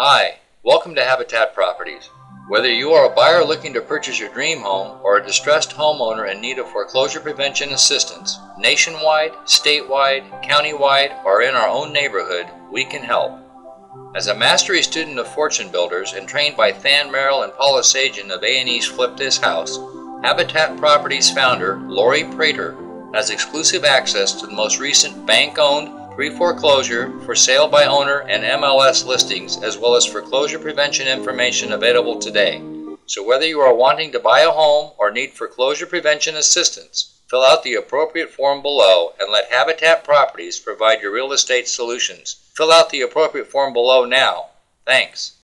Hi, welcome to Habitat Properties. Whether you are a buyer looking to purchase your dream home or a distressed homeowner in need of foreclosure prevention assistance, nationwide, statewide, countywide, or in our own neighborhood, we can help. As a mastery student of FortuneBuilders and trained by Than Merrill and Paul Esajian of A&E's Flip This House, Habitat Properties founder Lori Prater has exclusive access to the most recent bank-owned, pre-foreclosure, for sale by owner, and MLS listings, as well as foreclosure prevention information available today. So whether you are wanting to buy a home or need foreclosure prevention assistance, fill out the appropriate form below and let Habitat Properties provide your real estate solutions. Fill out the appropriate form below now. Thanks.